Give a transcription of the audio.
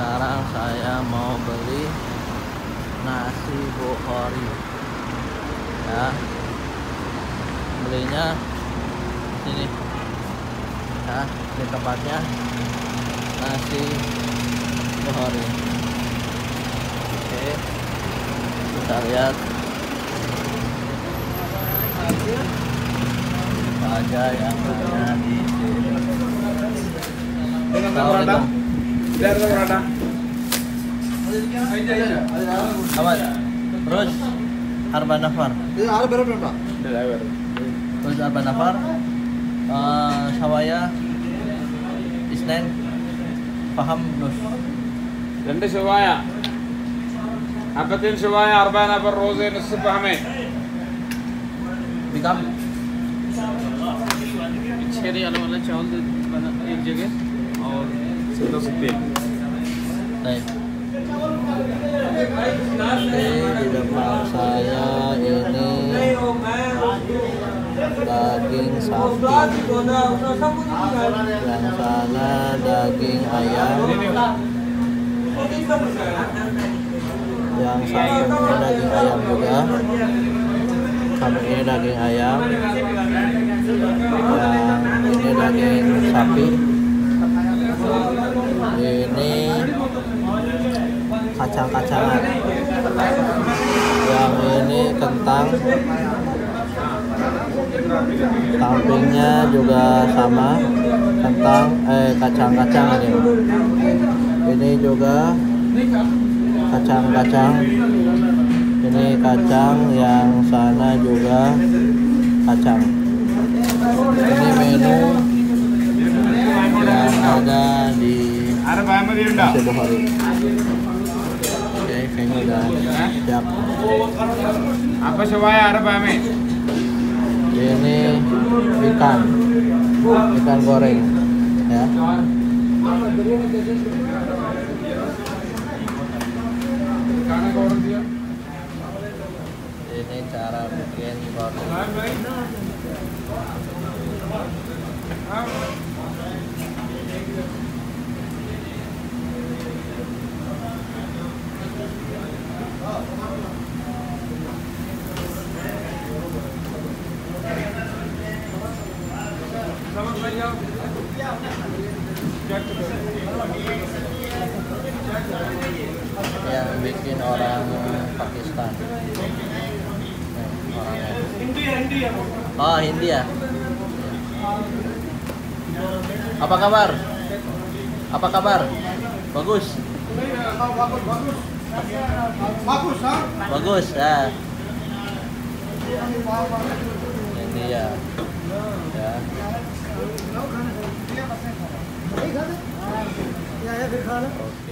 Sekarang saya mau beli Nasi Ya. Belinya Sini. Ya Di tempatnya. Nasi Oke kita lihat. Aja yang ada di sini. Dengan berada dengan berada apa? Ya terus arba nafar arba berapa? Terus arba nafar uh, eh, sawaya isnen paham nus. Dan sawaya. حبتين شوايه اربع نفر روزين الصبح حمين निकाल छः अलग वाला चावल दे एक जगह और सत्रह सौ तेल daging sapi dan salah daging ayam Yang samping ini daging ayam juga. Samping ini daging ayam. Yang ini daging sapi. Ini kacang-kacangan. Yang ini kentang. Sampingnya juga sama kentang eh kacang-kacang ini. Ini juga kacang-kacang. Ini kacang yang sana juga kacang. Ini menu yang ada di Nasi Bukhari. Oke siap. Apa sewaya Arab Amin? Ini ikan. Ikan goreng ya. Ini cara bikin goreng. Yang bikin orang Pakistan. Nih, orangnya. Oh, India. Apa kabar? Apa kabar? Bagus. Bagus, ya. India. Ya. Oke.